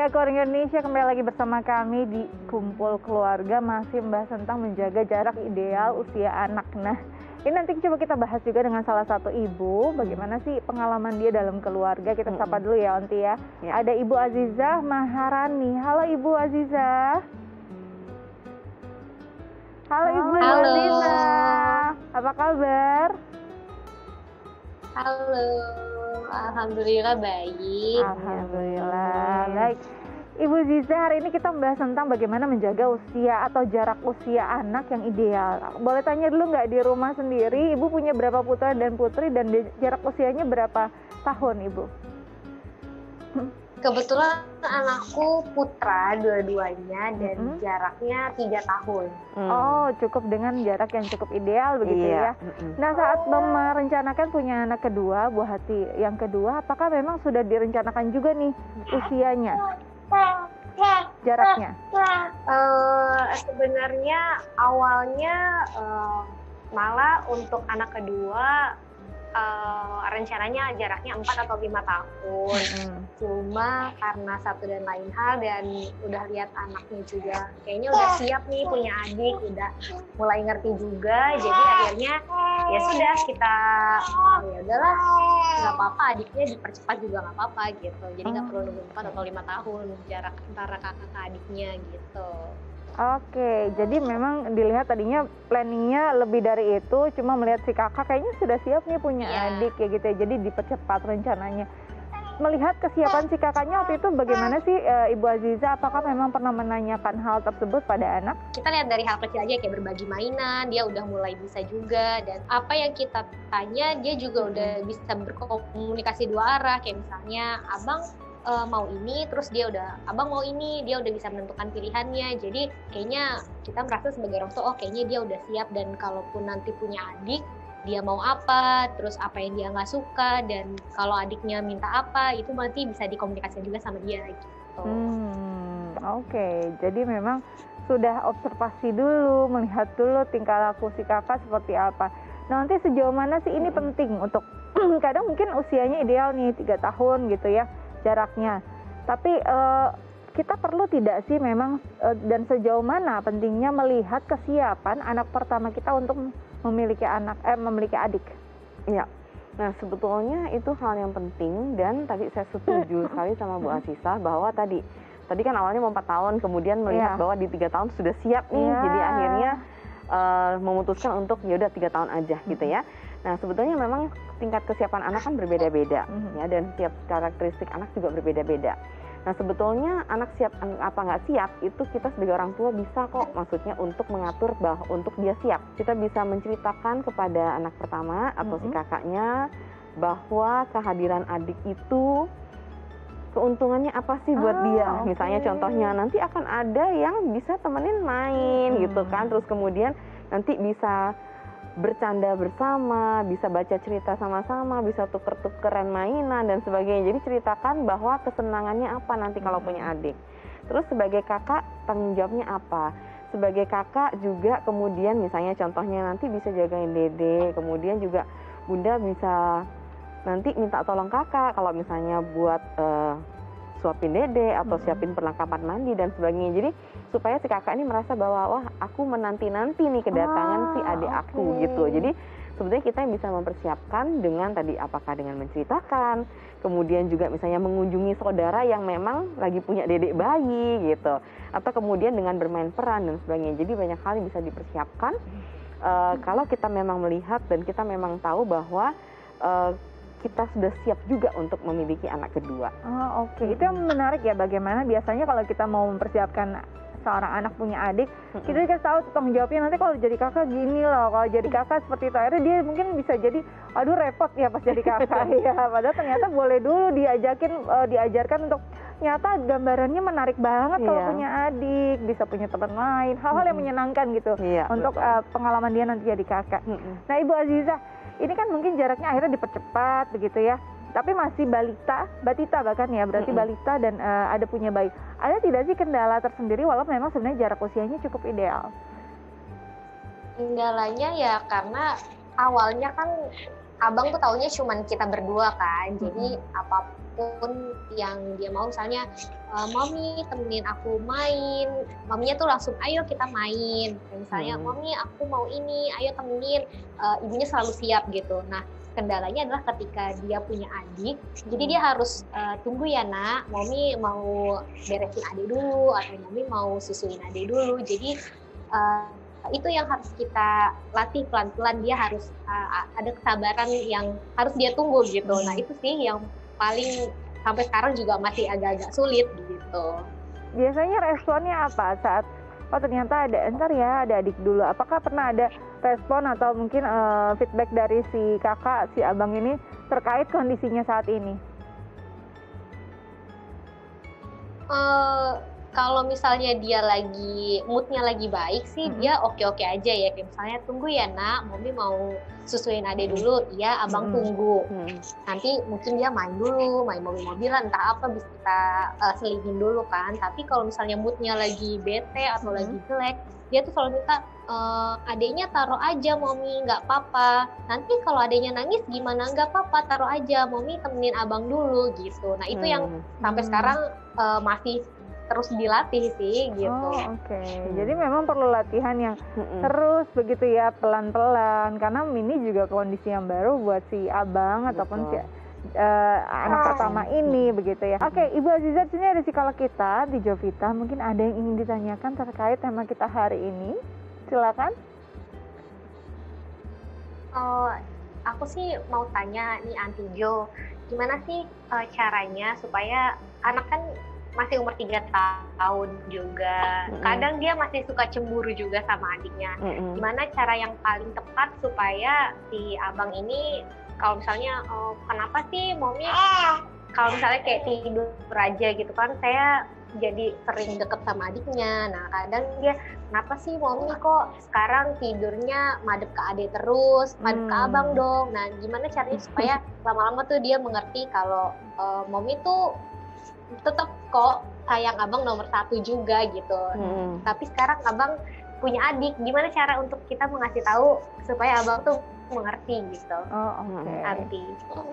Ya, keluarga Indonesia kembali lagi bersama kami di Kumpul Keluarga masih membahas tentang menjaga jarak ideal usia anak. Nah, ini nanti coba kita bahas juga dengan salah satu ibu, bagaimana sih pengalaman dia dalam keluarga. Kita sapa dulu ya, Onti ya. Ya. Ada Ibu Azizah Maharani. Halo Ibu Azizah. Halo Ibu Halo. Azizah. Apa kabar? Halo, alhamdulillah baik. Alhamdulillah. Baik. Ibu Ziza, hari ini kita membahas tentang bagaimana menjaga usia atau jarak usia anak yang ideal. Boleh tanya dulu nggak di rumah sendiri, Ibu punya berapa putra dan putri dan jarak usianya berapa tahun, Ibu? Kebetulan anakku putra dua-duanya dan Mm-mm. jaraknya tiga tahun. Hmm. Oh, cukup dengan jarak yang cukup ideal begitu ya. iya. Mm-mm. Nah, saat merencanakan punya anak kedua, Bu Hati, yang kedua, apakah memang sudah direncanakan juga nih usianya, jaraknya? Eh, sebenarnya awalnya eh, malah untuk anak kedua eh, rencananya jaraknya 4 atau lima tahun. Mm. cuma karena satu dan lain hal dan udah lihat anaknya juga kayaknya udah siap nih punya adik udah mulai ngerti juga jadi akhirnya ya sudah kita oh, ya udahlah nggak apa-apa adiknya dipercepat juga nggak apa-apa gitu jadi nggak Oh. perlu nunggu empat atau lima tahun jarak antara kakak ke adiknya gitu Oke, jadi memang dilihat tadinya planningnya lebih dari itu, cuma melihat si kakak kayaknya sudah siap nih punya Iya. adik ya gitu ya, jadi dipercepat rencananya. Melihat kesiapan si kakaknya waktu itu bagaimana sih eh, Ibu Aziza? Apakah memang pernah menanyakan hal tersebut pada anak? kita lihat dari hal kecil aja kayak berbagi mainan dia udah mulai bisa juga dan apa yang kita tanya dia juga udah bisa berkomunikasi dua arah kayak misalnya abang eh, mau ini terus dia udah abang mau ini dia udah bisa menentukan pilihannya jadi kayaknya kita merasa sebagai orang tua oh kayaknya dia udah siap dan kalaupun nanti punya adik dia mau apa, terus apa yang dia nggak suka, dan kalau adiknya minta apa, itu nanti bisa dikomunikasikan juga sama dia gitu. Hmm, oke. Jadi memang sudah observasi dulu, melihat dulu tingkah laku si kakak seperti apa. Nah, nanti sejauh mana sih ini penting untuk kadang mungkin usianya ideal nih tiga tahun gitu ya jaraknya. Tapi eh, kita perlu tidak sih memang eh, dan sejauh mana pentingnya melihat kesiapan anak pertama kita untuk memiliki anak eh memiliki adik. Iya. Nah, sebetulnya itu hal yang penting dan tadi saya setuju sekali sama Bu Asisa bahwa tadi tadi kan awalnya mau 4 tahun kemudian melihat Iya. bahwa di tiga tahun sudah siap nih. Iya. Jadi akhirnya eh, memutuskan untuk ya udah tiga tahun aja gitu ya. Nah, sebetulnya memang tingkat kesiapan anak kan berbeda-beda Mhm. ya dan tiap karakteristik anak juga berbeda-beda. Nah, sebetulnya anak siap apa nggak siap itu kita sebagai orang tua bisa kok maksudnya untuk mengatur bahwa untuk dia siap. Kita bisa menceritakan kepada anak pertama atau si Mhm. kakaknya bahwa kehadiran adik itu keuntungannya apa sih buat Ah, dia? oke. Misalnya contohnya nanti akan ada yang bisa temenin main Hmm. gitu kan. Terus kemudian nanti bisa bercanda bersama, bisa baca cerita sama-sama, bisa tuker-tukeran mainan dan sebagainya. Jadi ceritakan bahwa kesenangannya apa nanti kalau Hmm. punya adik. Terus sebagai kakak tanggung jawabnya apa? Sebagai kakak juga kemudian misalnya contohnya nanti bisa jagain dede, kemudian juga bunda bisa nanti minta tolong kakak kalau misalnya buat eh, suapin dede atau Mhm. siapin perlengkapan mandi dan sebagainya. Jadi supaya si kakak ini merasa bahwa wah aku menanti-nanti nih kedatangan si Ah, adik aku oke. gitu. Jadi sebetulnya kita yang bisa mempersiapkan dengan tadi apakah dengan menceritakan, kemudian juga misalnya mengunjungi saudara yang memang lagi punya dedek bayi gitu, atau kemudian dengan bermain peran dan sebagainya. Jadi banyak hal yang bisa dipersiapkan eh, kalau kita memang melihat dan kita memang tahu bahwa eh, kita sudah siap juga untuk memiliki anak kedua. Oh, oke. Itu yang menarik ya bagaimana biasanya kalau kita mau mempersiapkan seorang anak punya adik, kita dikasih tahu tanggung jawabnya nanti kalau jadi kakak gini loh, kalau jadi kakak seperti itu. Akhirnya dia mungkin bisa jadi, aduh repot ya pas jadi kakak ya. Padahal ternyata boleh dulu diajakin, eh, diajarkan untuk nyata gambarannya menarik banget kalau Iya. punya adik, bisa punya teman lain, hal-hal yang Mm-mm. menyenangkan gitu Iya. untuk betul. eh, pengalaman dia nanti jadi kakak. Mm-mm. Nah, Ibu Aziza, ini kan mungkin jaraknya akhirnya dipercepat begitu ya. Tapi masih balita, batita bahkan ya, berarti Mm-mm. balita dan eh, ada punya bayi. Ada tidak sih kendala tersendiri walaupun memang sebenarnya jarak usianya cukup ideal? kendalanya ya karena awalnya kan abang tuh taunya cuman kita berdua kan jadi apa pun yang dia mau. Misalnya uh, mami temenin aku main. Maminya tuh langsung ayo kita main. Misalnya Hmm. mami aku mau ini ayo temenin. Uh, ibunya selalu siap gitu. Nah kendalanya adalah ketika dia punya adik jadi dia harus uh, tunggu ya nak. Mami mau beresin adik dulu atau mami mau susuin adik dulu. Jadi uh, itu yang harus kita latih pelan-pelan. Dia harus uh, ada kesabaran yang harus dia tunggu gitu. Nah itu sih yang paling sampai sekarang juga masih agak-agak sulit gitu Biasanya responnya apa saat oh ternyata ada entar ya ada adik dulu. Apakah pernah ada respon atau mungkin eh, feedback dari si kakak si abang ini terkait kondisinya saat ini? Eh, kalau misalnya dia lagi moodnya lagi baik sih Mm-mm. dia oke oke aja ya kayak misalnya tunggu ya nak mami mau susuin adek dulu iya abang Mm-mm. tunggu Hmm. nanti mungkin dia main dulu main mobil-mobilan entah apa bisa kita uh, selingin dulu kan tapi kalau misalnya moodnya lagi bete atau Mhm. lagi jelek dia tuh selalu minta "Eh, adeknya taruh aja mami nggak apa-apa nanti kalau adeknya nangis gimana nggak apa-apa taruh aja mami temenin abang dulu gitu nah itu yang Hmm. sampai Hmm. sekarang uh, masih terus dilatih sih gitu Oh, oke. Hmm. Jadi memang perlu latihan yang Hmm. terus begitu ya pelan-pelan karena ini juga kondisi yang baru buat si abang ataupun si Betul. eh, anak Ah. pertama ini begitu ya. Oke, Ibu Azizat sini ada psikolog kita di Jovita. Mungkin ada yang ingin ditanyakan terkait tema kita hari ini. Silakan. Oh, aku sih mau tanya nih Anti Jo, gimana sih eh, caranya supaya anak kan masih umur 3 tahun juga. Mm-mm. Kadang dia masih suka cemburu juga sama adiknya. Hmm. Gimana cara yang paling tepat supaya si abang ini kalau misalnya oh, kenapa sih mommy kalau misalnya kayak tidur aja gitu kan saya jadi sering deket sama adiknya. Nah kadang dia kenapa sih mommy kok sekarang tidurnya madep ke adik terus, madep ke Hmm. abang dong. Nah gimana caranya supaya lama-lama tuh dia mengerti kalau eh, mommy tuh tetap kok sayang abang nomor satu juga gitu. Hmm. Tapi sekarang abang punya adik, gimana cara untuk kita mengasih tahu supaya abang tuh mengerti gitu. Oh, oke. Anti.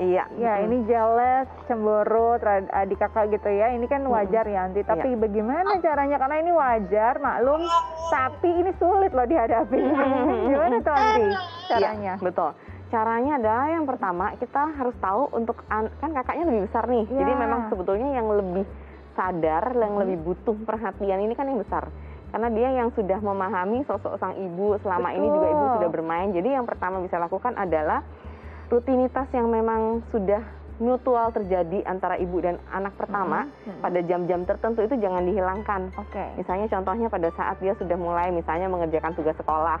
Iya. Ya, betul. ini jealous, cemburu terhadap adik kakak gitu ya. Ini kan Mm-mm. wajar ya, Anti. Tapi Iya. bagaimana caranya? Karena ini wajar, maklum. Tapi ini sulit loh dihadapi. Gimana tuh, Anti? Caranya? Betul. Caranya adalah yang pertama kita harus tahu untuk an- kan kakaknya lebih besar nih. Jadi Ya. memang sebetulnya yang lebih sadar, yang Hmm. lebih butuh perhatian ini kan yang besar. Karena dia yang sudah memahami sosok sang ibu selama ini juga ibu Betul. sudah bermain. Jadi yang pertama bisa lakukan adalah rutinitas yang memang sudah mutual terjadi antara ibu dan anak pertama Mm-mm. pada jam-jam tertentu itu jangan dihilangkan. Oke. Misalnya contohnya pada saat dia sudah mulai misalnya mengerjakan tugas sekolah,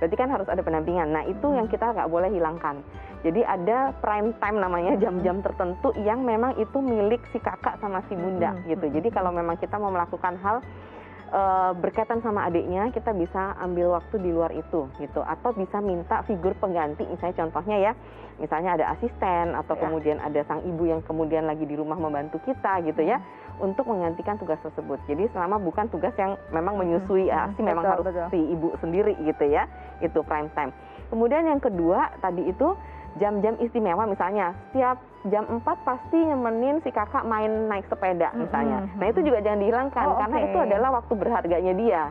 berarti kan harus ada pendampingan. Nah itu yang kita nggak boleh hilangkan. Jadi ada prime time namanya jam-jam tertentu yang memang itu milik si kakak sama si bunda Mhm. gitu. Jadi kalau memang kita mau melakukan hal eh, berkaitan sama adiknya, kita bisa ambil waktu di luar itu gitu. Atau bisa minta figur pengganti, misalnya contohnya ya, misalnya ada asisten atau Ya. kemudian ada sang ibu yang kemudian lagi di rumah membantu kita gitu ya untuk menggantikan tugas tersebut. Jadi selama bukan tugas yang memang menyusui Hmm, ASI memang betul, harus betul. si ibu sendiri gitu ya. Itu prime time. Kemudian yang kedua tadi itu jam-jam istimewa misalnya setiap jam 4 pasti nemenin si kakak main naik sepeda misalnya. Mm-mm, Nah, itu juga jangan dihilangkan Oh, karena oke. itu adalah waktu berharganya dia.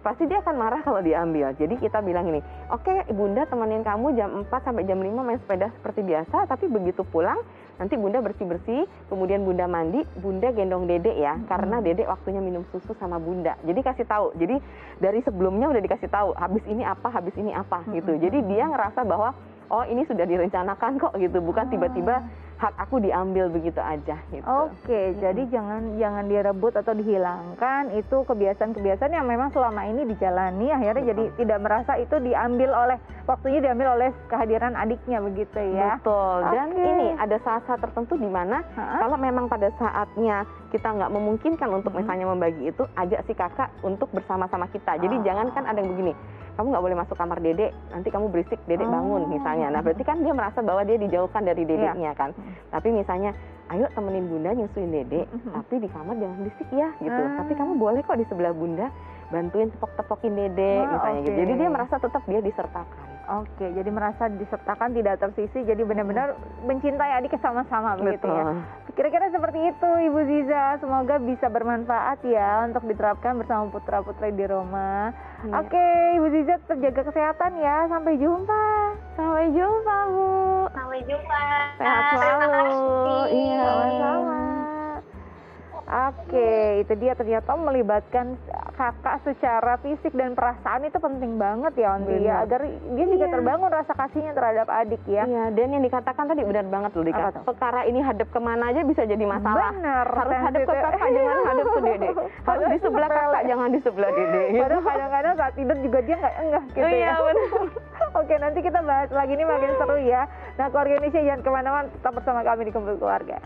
Pasti dia akan marah kalau diambil. Jadi kita bilang ini, oke bunda temenin kamu jam 4 sampai jam 5 main sepeda seperti biasa, tapi begitu pulang nanti bunda bersih-bersih, kemudian bunda mandi, bunda gendong dedek ya, Mm-mm. karena dedek waktunya minum susu sama bunda. Jadi kasih tahu. Jadi dari sebelumnya udah dikasih tahu, habis ini apa, habis ini apa gitu. Mm-mm. Jadi dia ngerasa bahwa oh ini sudah direncanakan kok gitu, bukan Ah. tiba-tiba hak aku diambil begitu aja gitu. Oke, jadi jangan jangan direbut atau dihilangkan itu kebiasaan-kebiasaan yang memang selama ini dijalani akhirnya Betul. jadi tidak merasa itu diambil oleh waktunya diambil oleh kehadiran adiknya begitu ya. Betul. Dan Oke. ini ada saat-saat tertentu di mana kalau memang pada saatnya kita nggak memungkinkan untuk Mhm. misalnya membagi itu, ajak si kakak untuk bersama-sama kita. Jadi Ah. jangan kan ada yang begini, kamu nggak boleh masuk kamar dedek, nanti kamu berisik, dedek Oh. bangun misalnya. Nah berarti kan dia merasa bahwa dia dijauhkan dari dedeknya kan. Mhm. Tapi misalnya, ayo temenin bunda nyusuin dedek, Mhm. tapi di kamar jangan berisik ya gitu. Ah. Tapi kamu boleh kok di sebelah bunda bantuin tepok-tepokin dedek Oh, misalnya gitu. oke. Jadi dia merasa tetap dia disertakan. Oke, jadi merasa disertakan tidak tersisi, jadi benar-benar mencintai adiknya sama-sama begitu ya. Kira-kira seperti itu Ibu Ziza. Semoga bisa bermanfaat ya untuk diterapkan bersama putra-putri di rumah. Iya. Oke, Ibu Ziza tetap jaga kesehatan ya. Sampai jumpa. Sampai jumpa, Bu. Sampai jumpa. Sehat selalu. Iya. Sama-sama. Oke, itu dia ternyata melibatkan kakak secara fisik dan perasaan itu penting banget ya Onti ya agar dia juga Iya. terbangun rasa kasihnya terhadap adik ya. Iya, dan yang dikatakan tadi benar banget loh, Apa Dika. tuh? Perkara ini hadap ke mana aja bisa jadi masalah. Benar. Harus hadap ke kakak, jangan hadap ke dede. Harus di sebelah kakak, jangan di sebelah dede. Padahal kadang-kadang saat tidur juga dia nggak enggah gitu Oh, iya, ya. benar. Oke, nanti kita bahas lagi ini makin seru ya. Nah, keluarga Indonesia jangan ke mana-mana, tetap bersama kami di Kumpul Keluarga.